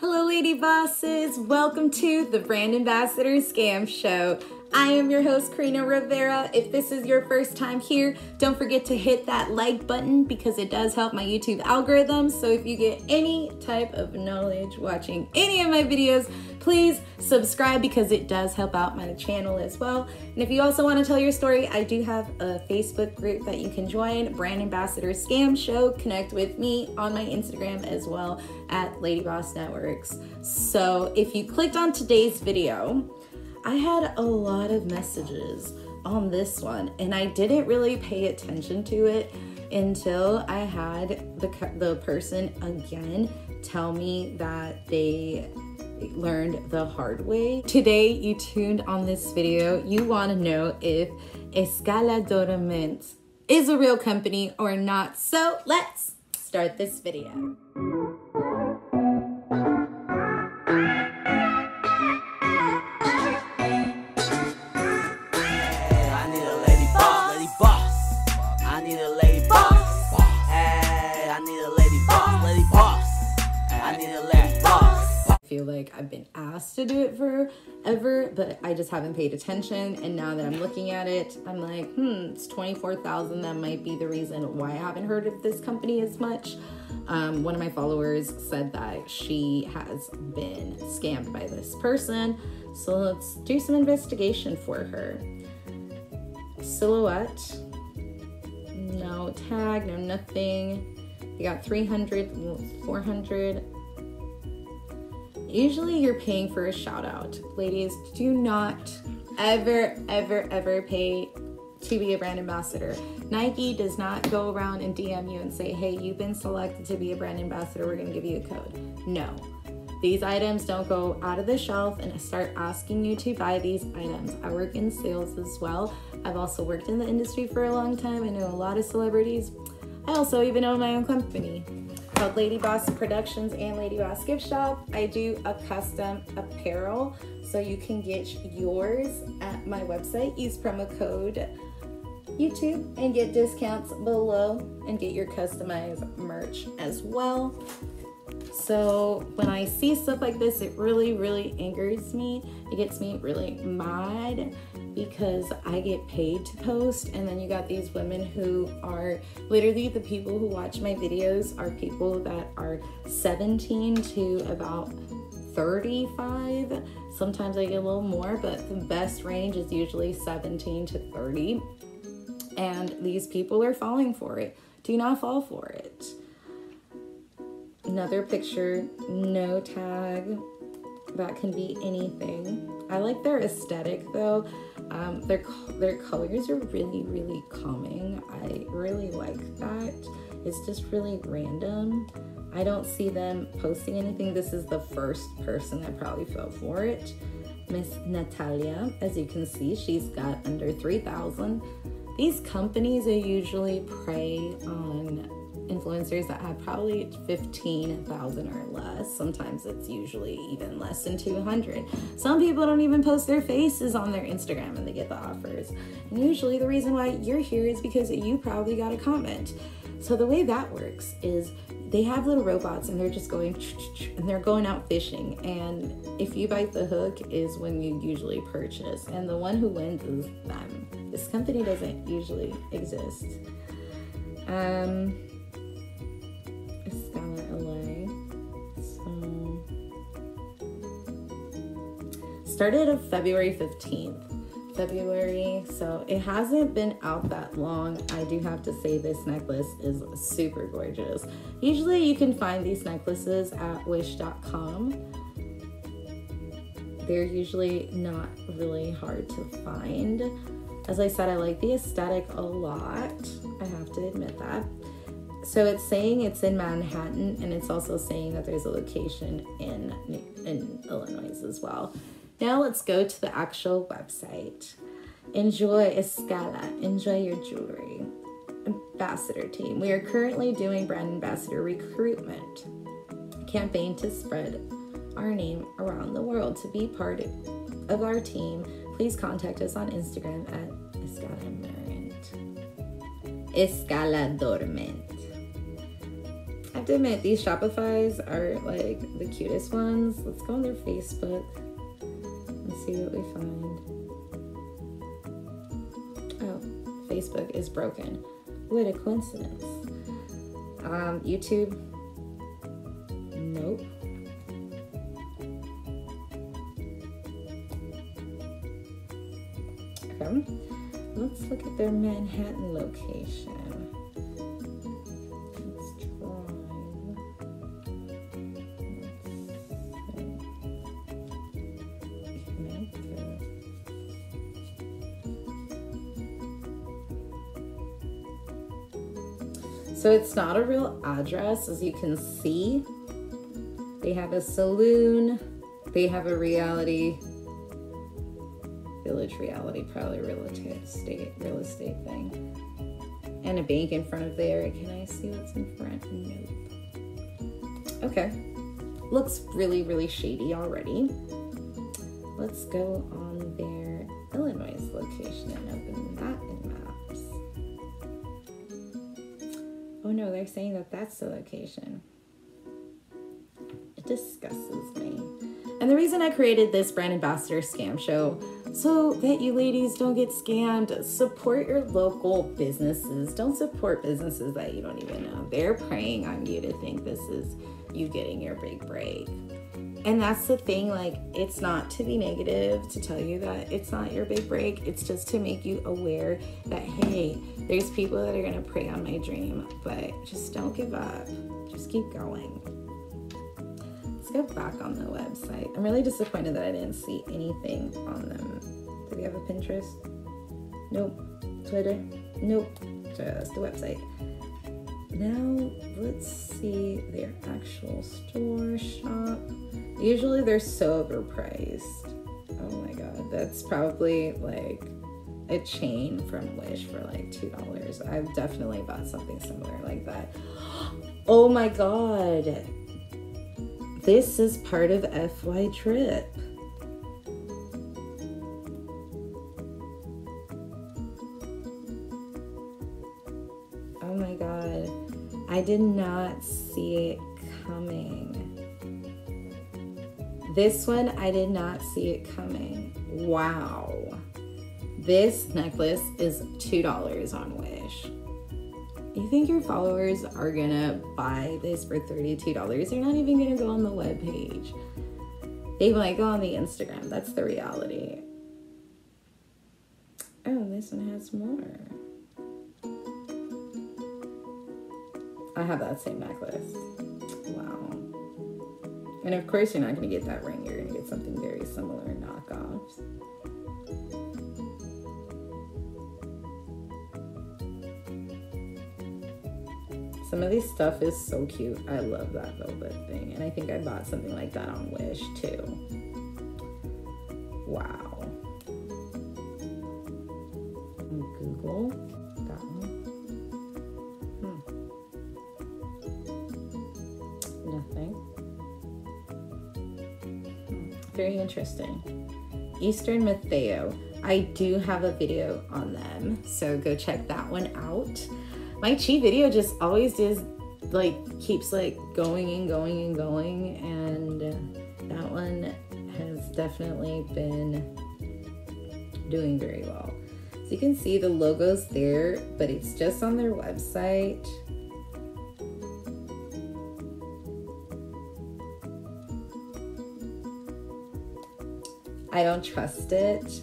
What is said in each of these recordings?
Hello, lady bosses. Welcome to the Brand Ambassador Scam Show. I am your host, Carina Rivera. If this is your first time here, don't forget to hit that like button because it does help my YouTube algorithm. So if you get any type of knowledge watching any of my videos, please subscribe because it does help out my channel as well. And if you also want to tell your story, I do have a Facebook group that you can join, Brand Ambassador Scam Show. Connect with me on my Instagram as well at Lady Boss Networks. So if you clicked on today's video, I had a lot of messages on this one, and I didn't really pay attention to it until I had the, the person again tell me that they learned the hard way. Today, you tuned on this video, you want to know if Escala Adorment is a real company or not. So let's start this video. Feel like I've been asked to do it forever, but I just haven't paid attention. And now that I'm looking at it, I'm like, hmm, it's 24,000. That might be the reason why I haven't heard of this company as much. Um, one of my followers said that she has been scammed by this person. So let's do some investigation for her. Silhouette, no tag, no nothing. You got 300, 400, usually you're paying for a shout out. Ladies, do not ever, ever, ever pay to be a brand ambassador. Nike does not go around and DM you and say, hey, you've been selected to be a brand ambassador, we're gonna give you a code. No. These items don't go out of the shelf and start asking you to buy these items. I work in sales as well. I've also worked in the industry for a long time. I know a lot of celebrities. I also even own my own company called Lady Boss Productions and Lady Boss Gift Shop. I do a custom apparel, so you can get yours at my website. Use promo code YouTube and get discounts below and get your customized merch as well. So when I see stuff like this, it really, really angers me. It gets me really mad because I get paid to post, and then you got these women who are literally the people who watch my videos are people that are 17 to about 35. Sometimes I get a little more, but the best range is usually 17 to 30. And these people are falling for it. Do not fall for it. Another picture, no tag. That can be anything. I like their aesthetic though. Um, their their colors are really really calming. I really like that. It's just really random. I don't see them posting anything. This is the first person that probably fell for it. Miss Natalia, as you can see, she's got under 3,000. These companies are usually prey on influencers that have probably 15,000 or less. Sometimes it's usually even less than 200. Some people don't even post their faces on their Instagram and they get the offers. And usually the reason why you're here is because you probably got a comment. So the way that works is they have little robots and they're just going and they're going out fishing and if you bite the hook is when you usually purchase and the one who wins is them this company doesn't usually exist um started of February 15th. February, so it hasn't been out that long. I do have to say this necklace is super gorgeous. Usually you can find these necklaces at wish.com. They're usually not really hard to find. As I said, I like the aesthetic a lot. I have to admit that. So it's saying it's in Manhattan, and it's also saying that there's a location in in Illinois as well. Now let's go to the actual website. Enjoy Escala. Enjoy your jewelry. Ambassador team. We are currently doing brand ambassador recruitment campaign to spread our name around the world. To be part of our team, please contact us on Instagram at Escala Escala Adorment. I have to admit, these Shopify's are like the cutest ones. Let's go on their Facebook see what we find. Oh, Facebook is broken. What a coincidence. Um, YouTube. Nope. Okay. Let's look at their Manhattan location. So it's not a real address, as you can see. They have a saloon. They have a reality village reality, probably real estate, real estate thing. And a bank in front of there. Can I see what's in front? Nope. Okay. Looks really, really shady already. Let's go on their Illinois location and open no, they're saying that that's the location. It disgusts me. And the reason I created this brand ambassador scam show so that you ladies don't get scammed. Support your local businesses. Don't support businesses that you don't even know. They're preying on you to think this is you getting your big break. And that's the thing, like, it's not to be negative to tell you that it's not your big break. It's just to make you aware that, hey, there's people that are gonna prey on my dream, but just don't give up. Just keep going. Let's go back on the website. I'm really disappointed that I didn't see anything on them. Do we have a Pinterest? Nope. Twitter? Nope. Just the website. Now let's see their actual store shop. Usually they're so overpriced. Oh my god, that's probably like a chain from Wish for like two dollars. I've definitely bought something similar like that. Oh my god. This is part of FY Drip. Did not see it coming. This one, I did not see it coming. Wow. This necklace is $2 on Wish. You think your followers are gonna buy this for $32? They're not even gonna go on the web page. They might go on the Instagram. That's the reality. Oh, this one has more. I have that same necklace. Wow. And of course, you're not going to get that ring. You're going to get something very similar knockoffs. Some of this stuff is so cute. I love that velvet thing. And I think I bought something like that on Wish too. Wow. Google. Very interesting. Eastern Matheo. I do have a video on them, so go check that one out my chi video just always is like keeps like going and going and going and that one has definitely been doing very well so you can see the logos there but it's just on their website I don't trust it.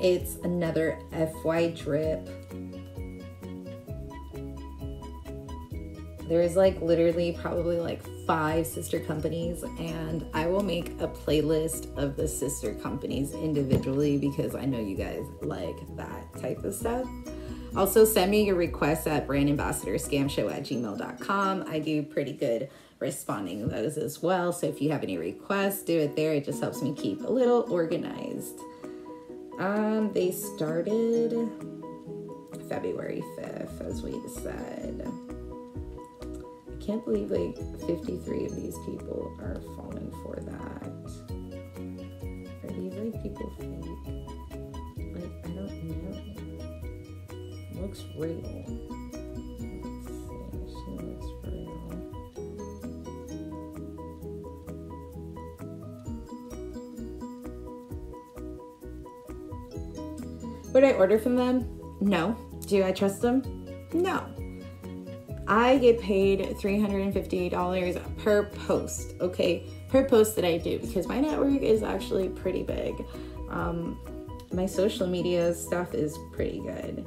It's another FY drip There's like literally probably like five sister companies, and I will make a playlist of the sister companies individually because I know you guys like that type of stuff. Also, send me your requests at brandambassadorscamshow at gmail.com. I do pretty good responding those as well. So if you have any requests, do it there. It just helps me keep a little organized. Um, they started February 5th, as we said I can't believe like 53 of these people are falling for that. Are these like people fake? Like, I don't know. She looks real. Would I order from them? No. Do I trust them? No. I get paid $350 per post, okay? Per post that I do because my network is actually pretty big. Um, my social media stuff is pretty good.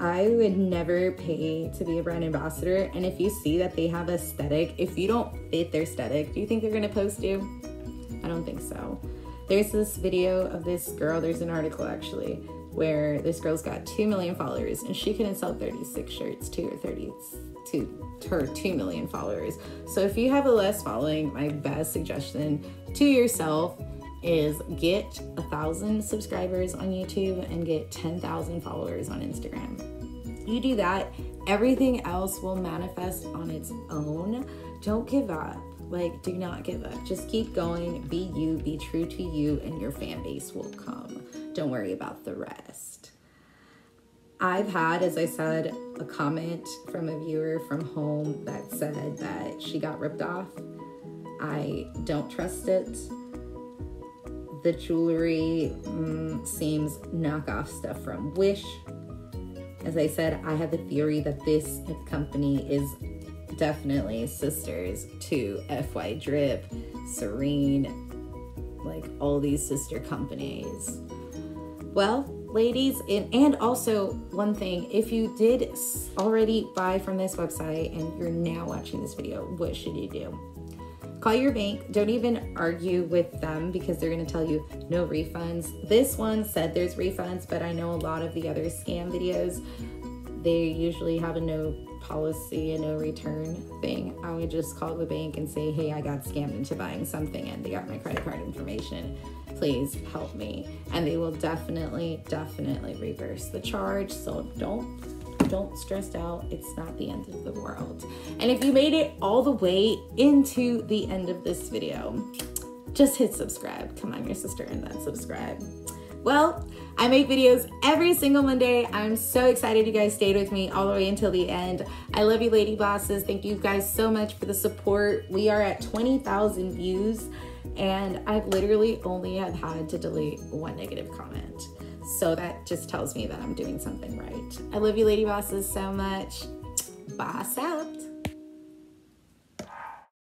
I would never pay to be a brand ambassador. And if you see that they have aesthetic, if you don't fit their aesthetic, do you think they're gonna post you? I don't think so. There's this video of this girl, there's an article actually, where this girl's got 2 million followers and she couldn't sell 36 shirts to her 30 to her 2 million followers. So if you have a less following, my best suggestion to yourself is get a thousand subscribers on YouTube and get 10,000 followers on Instagram. You do that, everything else will manifest on its own. Don't give up. Like, do not give up. Just keep going. Be you, be true to you, and your fan base will come. Don't worry about the rest. I've had, as I said, a comment from a viewer from home that said that she got ripped off. I don't trust it the jewelry mm, seems knockoff stuff from Wish. As I said, I have a theory that this company is definitely sisters to FY Drip, Serene, like all these sister companies. Well, ladies, and, and also one thing, if you did already buy from this website and you're now watching this video, what should you do? Call your bank. Don't even argue with them because they're going to tell you no refunds. This one said there's refunds, but I know a lot of the other scam videos, they usually have a no policy, a no return thing. I would just call the bank and say, hey, I got scammed into buying something and they got my credit card information. Please help me. And they will definitely, definitely reverse the charge. So don't don't stress out. It's not the end of the world. And if you made it all the way into the end of this video, just hit subscribe. Come on, your sister, and then subscribe. Well, I make videos every single Monday. I'm so excited you guys stayed with me all the way until the end. I love you, lady bosses. Thank you guys so much for the support. We are at 20,000 views, and I've literally only have had to delete one negative comment. So that just tells me that I'm doing something right. I love you, lady bosses, so much. Boss out.